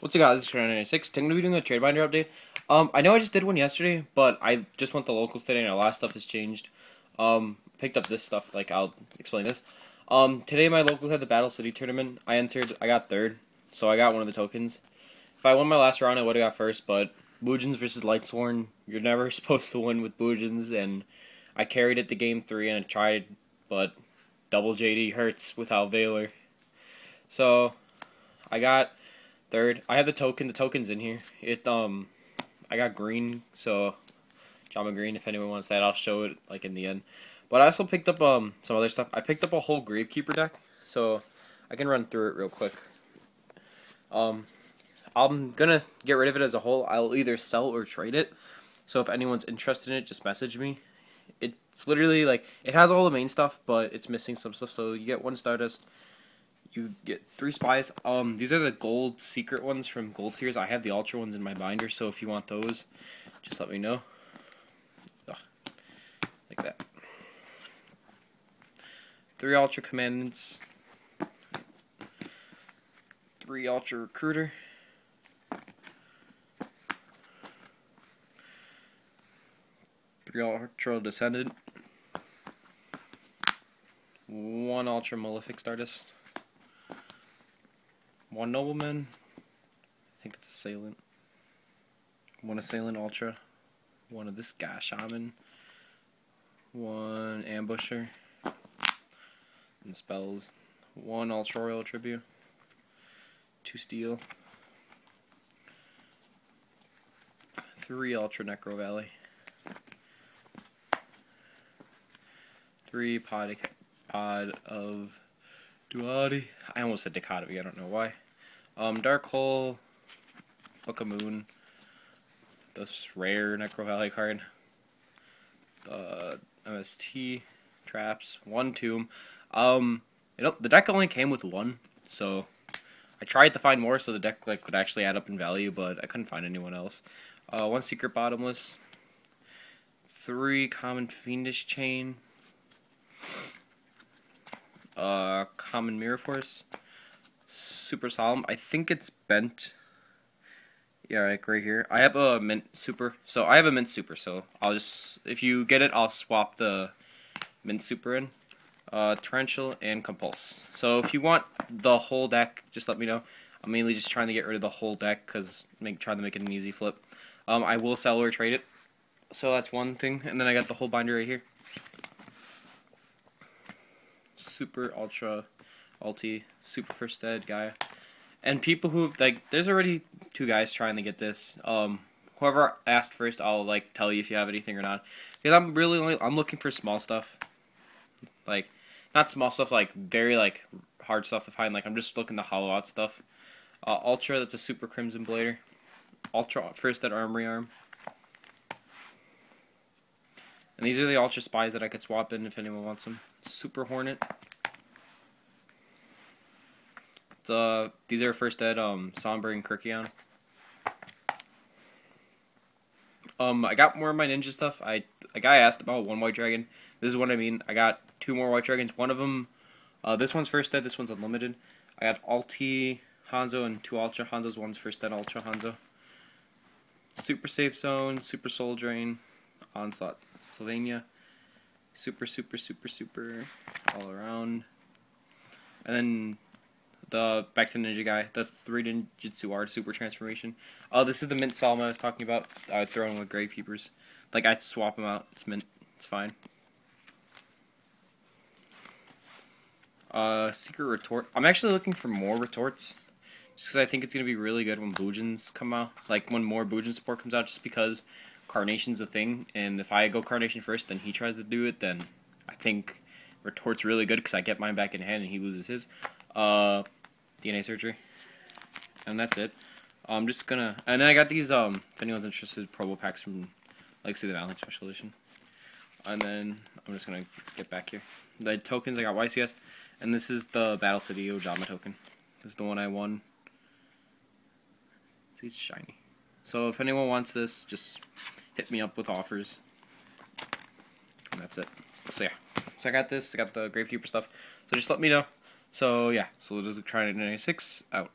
What's up guys, this is Trey96. I'm going to be doing a trade binder update. Um, I know I just did one yesterday, but I just went the locals today and a lot of stuff has changed. Um, picked up this stuff, like I'll explain this. Um, today my locals had the Battle City tournament. I entered, I got third, so I got one of the tokens. If I won my last round, I would have got first, but Bujins versus Lightsworn, you're never supposed to win with Bujins, and I carried it to game three and I tried, but double JD hurts without Valor. So, I got Third, I have the token. The token's in here. It um, I got green, so Jama Green. If anyone wants that, I'll show it like in the end. But I also picked up um some other stuff. I picked up a whole Gravekeeper deck, so I can run through it real quick. Um, I'm gonna get rid of it as a whole. I'll either sell or trade it. So if anyone's interested in it, just message me. It's literally like it has all the main stuff, but it's missing some stuff. So you get one Stardust, you get three spies. Um, these are the gold secret ones from Gold Series. I have the ultra ones in my binder, so if you want those, just let me know. Ugh. Like that. Three ultra commandants. Three ultra recruiter. Three ultra descendant. One ultra malefic stardust. One nobleman. I think it's assailant. One assailant ultra. One of this guy, shaman. One ambusher. And spells. One ultra royal tribute. Two steel. Three ultra necro valley. Three pod pod of duality. I almost said dichotomy. I don't know why. Um, Dark Hole, Book of Moon, this rare Necro Valley card, uh, MST, Traps, one Tomb. Um, you know, the deck only came with one, so I tried to find more so the deck like would actually add up in value, but I couldn't find anyone else. Uh, one Secret Bottomless, three Common Fiendish Chain, uh, Common Mirror Force, super solemn. I think it's bent. Yeah, like right here. I have a mint super. So I have a mint super. So I'll just if you get it, I'll swap the mint super in. Uh, torrential and compulse. So if you want the whole deck, just let me know. I'm mainly just trying to get rid of the whole deck because make trying to make it an easy flip. Um, I will sell or trade it. So that's one thing, and then I got the whole binder right here. Super ultra Alti, Super First Dead guy, and people who like. There's already two guys trying to get this. Um, whoever asked first, I'll like tell you if you have anything or not. Because I'm really only, I'm looking for small stuff, like not small stuff, like very like hard stuff to find. Like I'm just looking to hollow out stuff. Uh, Ultra, that's a Super Crimson Blader. Ultra First Dead Armory Arm. And these are the Ultra Spies that I could swap in if anyone wants them. Super Hornet. Uh, these are first dead um, Somber and Kirkion. Um, I got more of my ninja stuff. I a guy asked about one white dragon. This is what I mean. I got two more white dragons. One of them, uh, this one's first dead. This one's unlimited. I got Alti Hanzo and two Ultra Hanzos. One's first dead Ultra Hanzo. Super safe zone. Super soul drain. Onslaught Slovenia. Super super super super all around. And then the back to ninja guy, the three ninjutsu art super transformation. Oh, this is the mint Solemn I was talking about. I would throw in with Gravekeepers. Like I'd swap them out. It's mint. It's fine. Uh, secret retort. I'm actually looking for more retorts, just because I think it's gonna be really good when Bujins come out. Like when more Bujin support comes out, just because Carnation's a thing, and if I go Carnation first, then he tries to do it, then I think retort's really good because I get mine back in hand and he loses his. Uh, DNA surgery. And that's it. I'm just gonna, and I got these, um, if anyone's interested, promo packs from Legacy of the Valiant Special Edition. And then I'm just gonna get back here. The tokens, I got YCS, and this is the Battle City Ojama token. This is the one I won. See, it's shiny. So if anyone wants this, just hit me up with offers. And that's it. So yeah. So I got this, I got the Gravekeeper stuff. So just let me know. So yeah, so this is Trey 96 out.